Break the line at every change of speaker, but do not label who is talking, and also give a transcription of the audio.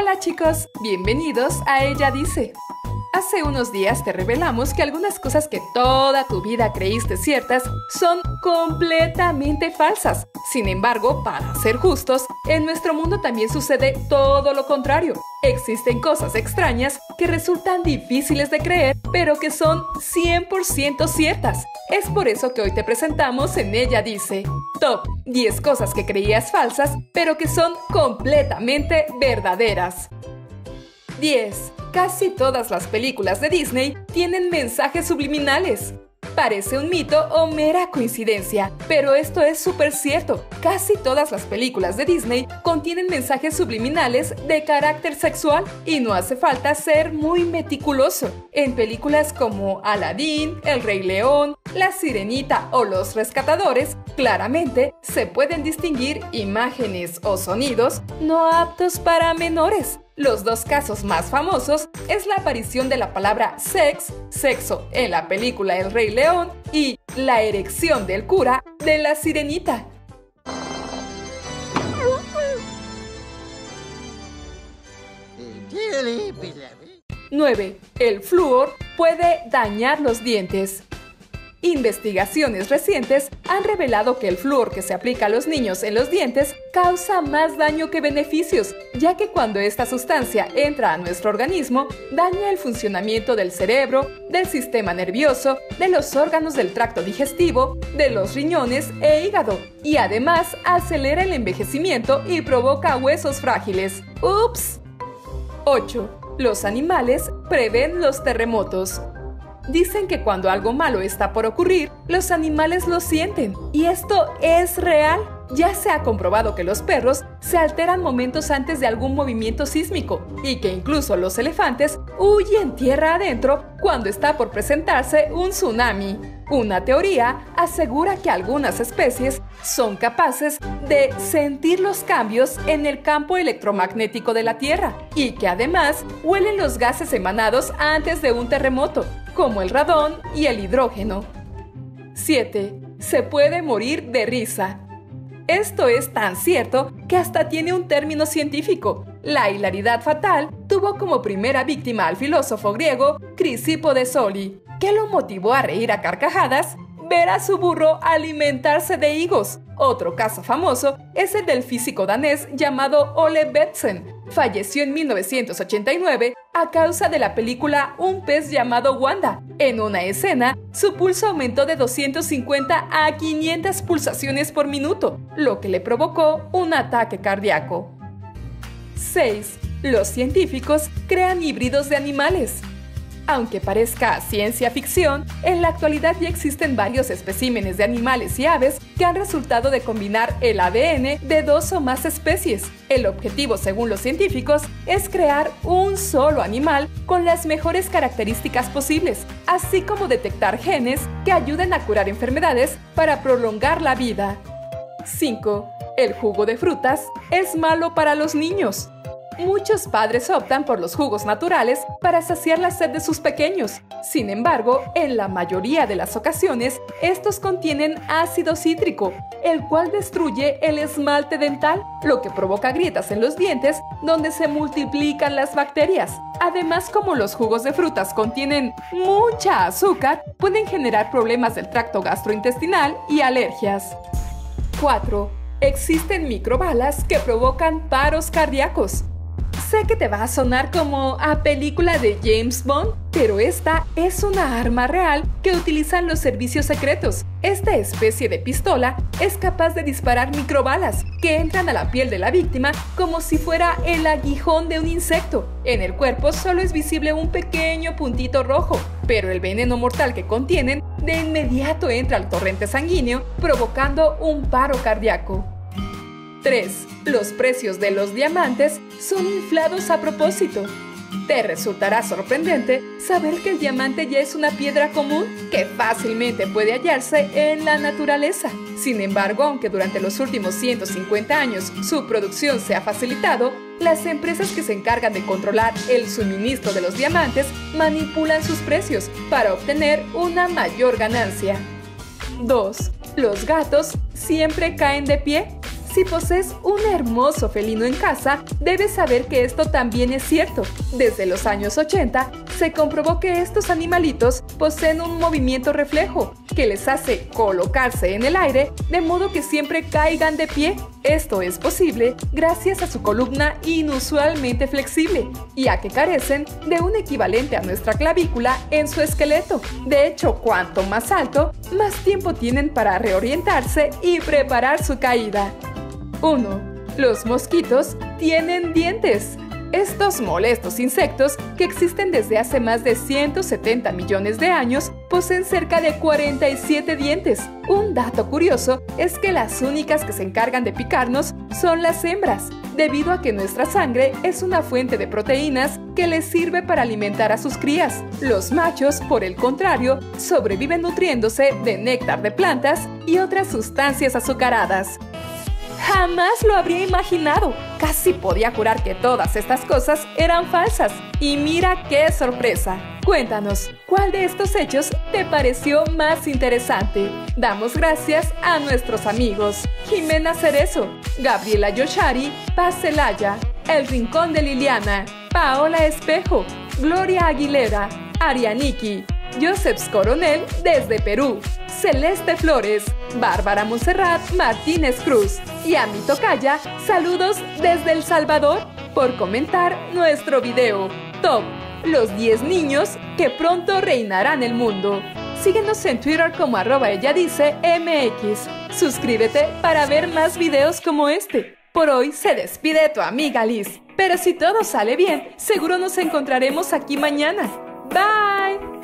Hola chicos, bienvenidos a Ella Dice. Hace unos días te revelamos que algunas cosas que toda tu vida creíste ciertas son completamente falsas. Sin embargo, para ser justos, en nuestro mundo también sucede todo lo contrario. Existen cosas extrañas que resultan difíciles de creer, pero que son 100% ciertas. Es por eso que hoy te presentamos en Ella Dice, Top 10 cosas que creías falsas, pero que son completamente verdaderas. 10. Casi todas las películas de Disney tienen mensajes subliminales. Parece un mito o mera coincidencia, pero esto es súper cierto. Casi todas las películas de Disney contienen mensajes subliminales de carácter sexual y no hace falta ser muy meticuloso. En películas como Aladdin, El Rey León, La Sirenita o Los Rescatadores, claramente se pueden distinguir imágenes o sonidos no aptos para menores. Los dos casos más famosos es la aparición de la palabra sex, sexo, en la película El Rey León y la erección del cura de la sirenita. 9. El flúor puede dañar los dientes. Investigaciones recientes han revelado que el flúor que se aplica a los niños en los dientes causa más daño que beneficios, ya que cuando esta sustancia entra a nuestro organismo, daña el funcionamiento del cerebro, del sistema nervioso, de los órganos del tracto digestivo, de los riñones e hígado, y además acelera el envejecimiento y provoca huesos frágiles. ¡Ups! 8. Los animales prevén los terremotos. Dicen que cuando algo malo está por ocurrir, los animales lo sienten. Y esto es real. Ya se ha comprobado que los perros se alteran momentos antes de algún movimiento sísmico y que incluso los elefantes huyen tierra adentro cuando está por presentarse un tsunami. Una teoría asegura que algunas especies son capaces de sentir los cambios en el campo electromagnético de la Tierra y que además huelen los gases emanados antes de un terremoto, como el radón y el hidrógeno. 7. Se puede morir de risa. Esto es tan cierto que hasta tiene un término científico. La hilaridad fatal tuvo como primera víctima al filósofo griego Crisipo de Soli, que lo motivó a reír a carcajadas ver a su burro alimentarse de higos. Otro caso famoso es el del físico danés llamado Ole Betsen. Falleció en 1989 a causa de la película Un pez llamado Wanda. En una escena, su pulso aumentó de 250 a 500 pulsaciones por minuto, lo que le provocó un ataque cardíaco. 6. Los científicos crean híbridos de animales. Aunque parezca ciencia ficción, en la actualidad ya existen varios especímenes de animales y aves que han resultado de combinar el ADN de dos o más especies. El objetivo, según los científicos, es crear un solo animal con las mejores características posibles, así como detectar genes que ayuden a curar enfermedades para prolongar la vida. 5. El jugo de frutas es malo para los niños. Muchos padres optan por los jugos naturales para saciar la sed de sus pequeños. Sin embargo, en la mayoría de las ocasiones, estos contienen ácido cítrico, el cual destruye el esmalte dental, lo que provoca grietas en los dientes donde se multiplican las bacterias. Además, como los jugos de frutas contienen mucha azúcar, pueden generar problemas del tracto gastrointestinal y alergias. 4. Existen microbalas que provocan paros cardíacos. Sé que te va a sonar como a película de James Bond, pero esta es una arma real que utilizan los servicios secretos. Esta especie de pistola es capaz de disparar microbalas que entran a la piel de la víctima como si fuera el aguijón de un insecto. En el cuerpo solo es visible un pequeño puntito rojo, pero el veneno mortal que contienen de inmediato entra al torrente sanguíneo, provocando un paro cardíaco. 3. Los precios de los diamantes son inflados a propósito. Te resultará sorprendente saber que el diamante ya es una piedra común que fácilmente puede hallarse en la naturaleza. Sin embargo, aunque durante los últimos 150 años su producción se ha facilitado, las empresas que se encargan de controlar el suministro de los diamantes manipulan sus precios para obtener una mayor ganancia. 2. Los gatos siempre caen de pie Si posees un hermoso felino en casa, debes saber que esto también es cierto. Desde los años 80 se comprobó que estos animalitos poseen un movimiento reflejo que les hace colocarse en el aire de modo que siempre caigan de pie. Esto es posible gracias a su columna inusualmente flexible y a que carecen de un equivalente a nuestra clavícula en su esqueleto. De hecho, cuanto más alto, más tiempo tienen para reorientarse y preparar su caída. 1. Los mosquitos tienen dientes. Estos molestos insectos, que existen desde hace más de 170 millones de años, poseen cerca de 47 dientes. Un dato curioso es que las únicas que se encargan de picarnos son las hembras, debido a que nuestra sangre es una fuente de proteínas que les sirve para alimentar a sus crías. Los machos, por el contrario, sobreviven nutriéndose de néctar de plantas y otras sustancias azucaradas. Jamás lo habría imaginado. Casi podía jurar que todas estas cosas eran falsas. Y mira qué sorpresa. Cuéntanos, ¿cuál de estos hechos te pareció más interesante? Damos gracias a nuestros amigos Jimena Cerezo, Gabriela Yoshari, Paz Celaya, El Rincón de Liliana, Paola Espejo, Gloria Aguilera, Arianiki, Josephs Coronel desde Perú, Celeste Flores, Bárbara Monserrat Martínez Cruz y a mi tocaya, saludos desde El Salvador por comentar nuestro video Top, los 10 niños que pronto reinarán el mundo. Síguenos en Twitter como arroba ella dice MX. Suscríbete para ver más videos como este. Por hoy se despide tu amiga Liz. Pero si todo sale bien, seguro nos encontraremos aquí mañana. Bye.